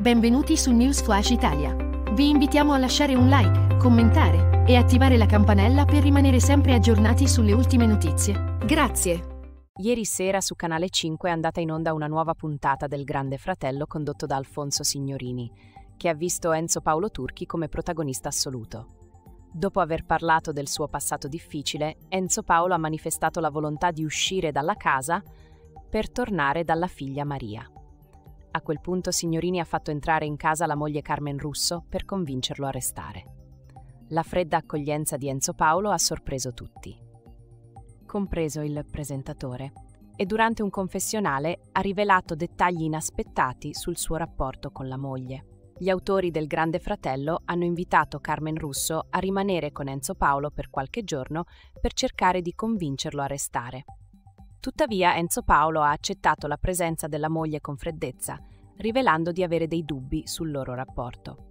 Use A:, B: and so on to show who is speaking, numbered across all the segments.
A: Benvenuti su News Flash Italia. Vi invitiamo a lasciare un like, commentare e attivare la campanella per rimanere sempre aggiornati sulle ultime notizie. Grazie.
B: Ieri sera su Canale 5 è andata in onda una nuova puntata del Grande Fratello condotto da Alfonso Signorini, che ha visto Enzo Paolo Turchi come protagonista assoluto. Dopo aver parlato del suo passato difficile, Enzo Paolo ha manifestato la volontà di uscire dalla casa per tornare dalla figlia Maria. A quel punto Signorini ha fatto entrare in casa la moglie Carmen Russo per convincerlo a restare. La fredda accoglienza di Enzo Paolo ha sorpreso tutti, compreso il presentatore, e durante un confessionale ha rivelato dettagli inaspettati sul suo rapporto con la moglie. Gli autori del Grande Fratello hanno invitato Carmen Russo a rimanere con Enzo Paolo per qualche giorno per cercare di convincerlo a restare. Tuttavia Enzo Paolo ha accettato la presenza della moglie con freddezza, rivelando di avere dei dubbi sul loro rapporto.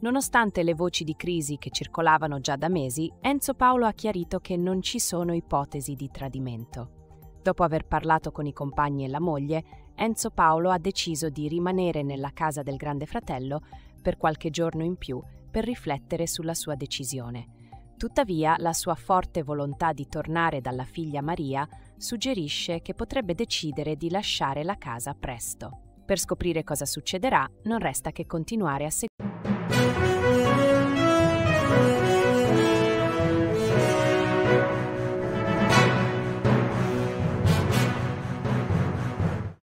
B: Nonostante le voci di crisi che circolavano già da mesi, Enzo Paolo ha chiarito che non ci sono ipotesi di tradimento. Dopo aver parlato con i compagni e la moglie, Enzo Paolo ha deciso di rimanere nella casa del grande fratello per qualche giorno in più per riflettere sulla sua decisione. Tuttavia, la sua forte volontà di tornare dalla figlia Maria suggerisce che potrebbe decidere di lasciare la casa presto. Per scoprire cosa succederà, non resta che continuare a seguire.